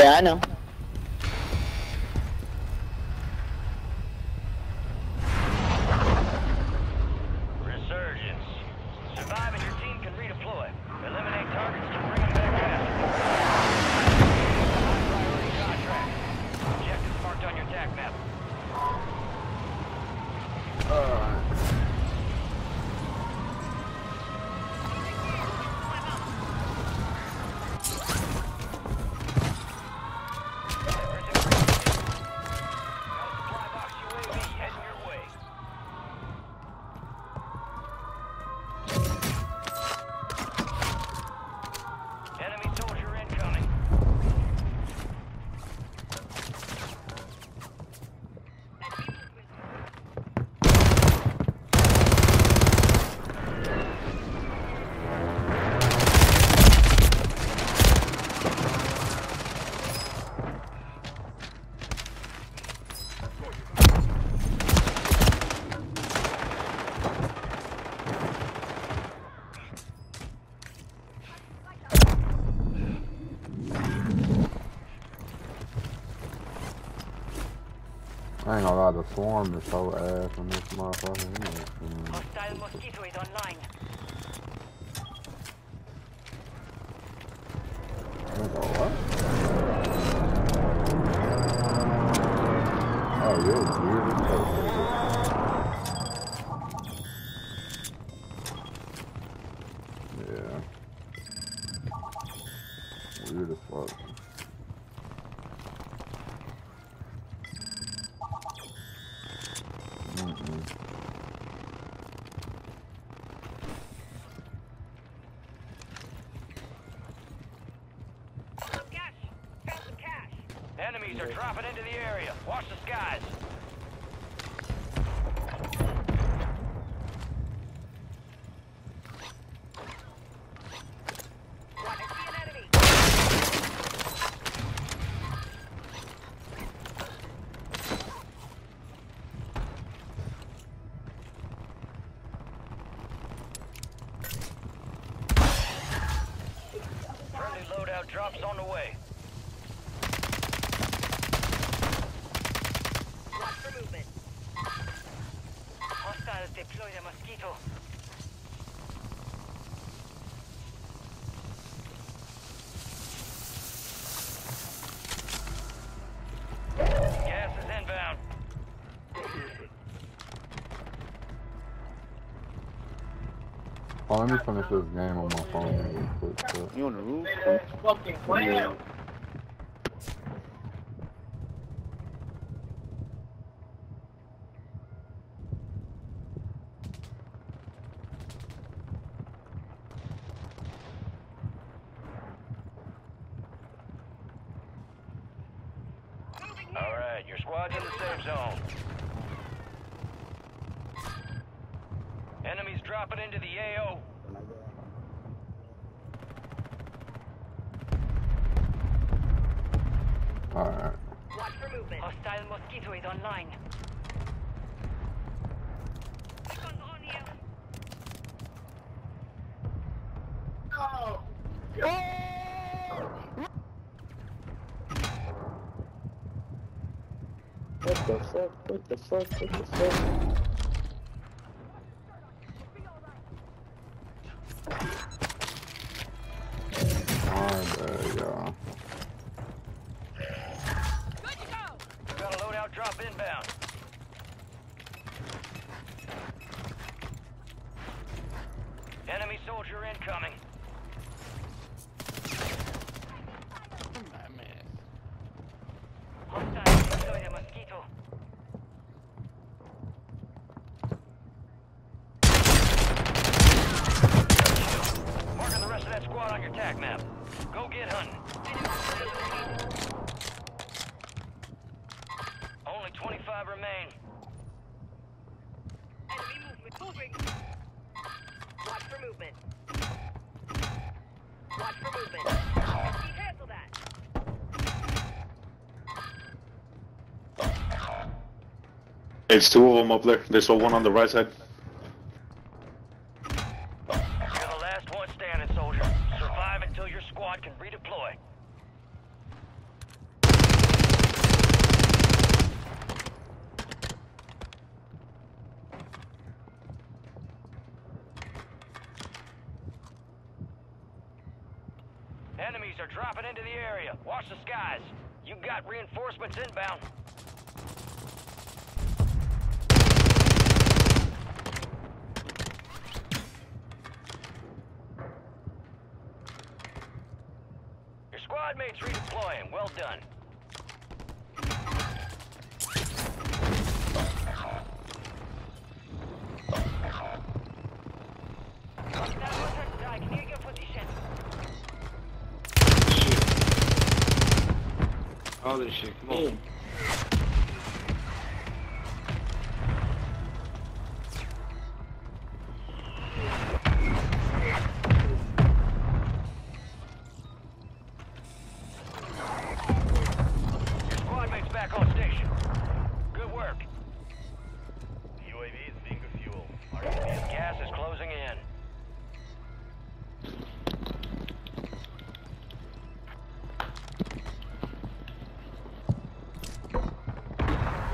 Yeah, I know. I ain't gonna lie, the swarm is so ass on this motherfucker. Hostile mosquito is online. What? Oh, you're Enemies are dropping into the area. Watch the skies. Friendly loadout drops on the way. Watch for movement. Hostiles deploy the mosquito. Gas is inbound. Oh, let me finish this game on my phone real quick. shit. You on the roof? Yeah. All right, your squad's in the safe zone. Enemies dropping into the AO. Alright. Watch for movement. Hostile mosquito is online. Beacon's on you. What the fuck? What the fuck? What the fuck? Alright, there, y'all. Got a loadout drop inbound. Enemy soldier incoming. Enemy movement. Moving. Watch for movement. Watch for movement. It's two of them up there. There's one on the right side. You're the last one standing, soldier. Survive until your squad can redeploy. Enemies are dropping into the area. Watch the skies. You got reinforcements inbound. Your squad mates redeploying. Well done. All this shit, come on.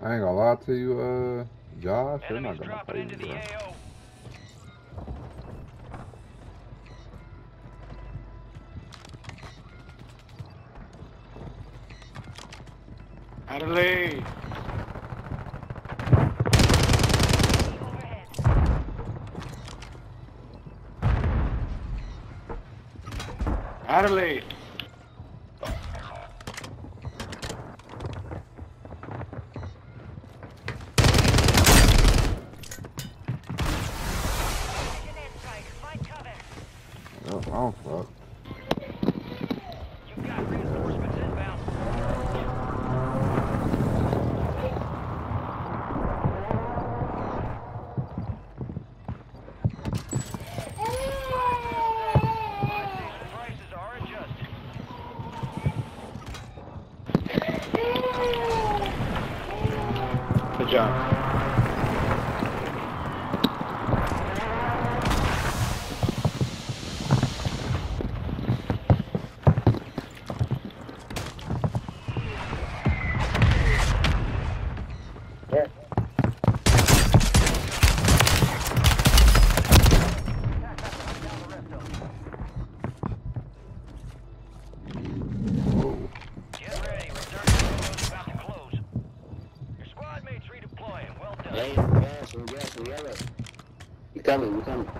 I ain't gonna lie to you, uh, Josh. They're not gonna dropping play you, bro. Adelaide! Adelaide! We coming, we coming.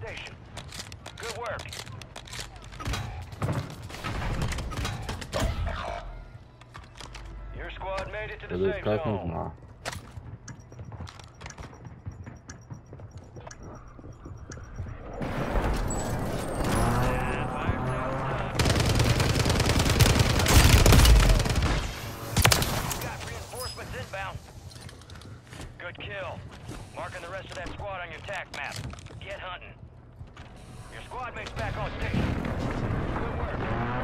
Station. Good work. Your squad made it to the safe zone. Nah. Reinforcements inbound. Good kill. Marking the rest of that squad on your tac map. Get hunting. Your squad mates back on station. Good work.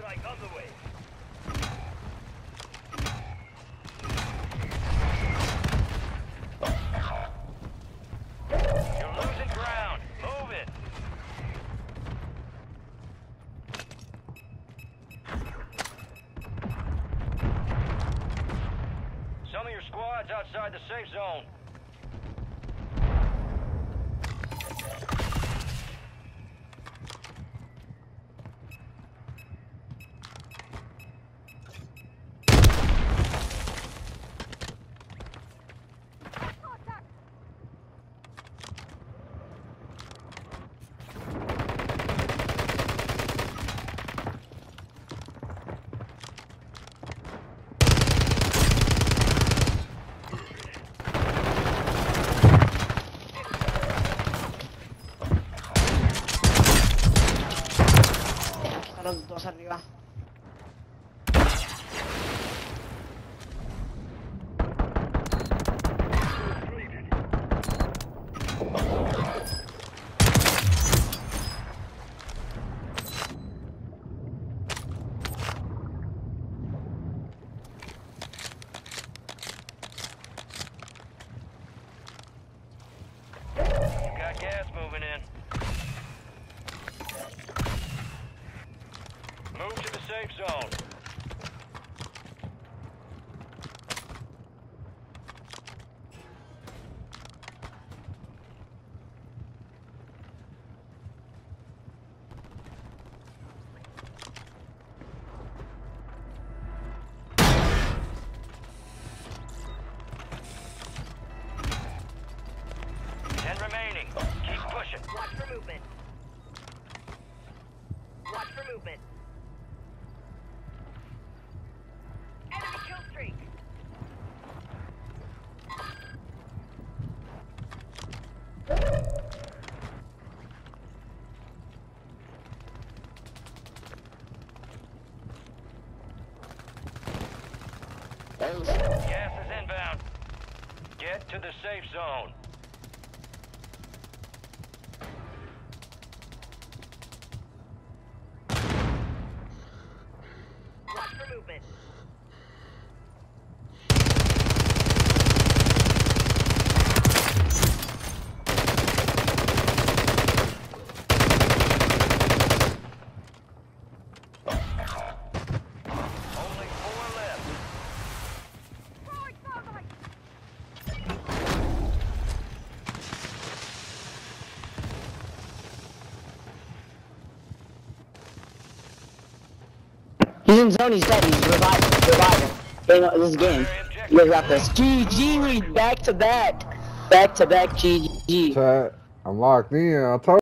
Strike on the way. Some of your squad's outside the safe zone. Arriba. Move to the safe zone. Ten remaining. Keep pushing. Watch for movement. Watch for movement. Enemy kill streak. Gas is inbound. Get to the safe zone. Watch for movement. He's in zone, he's dead, he's reviving, reviving. This is game. You got this. GG, we back to back. Back to back, GG. I'm locked in. I told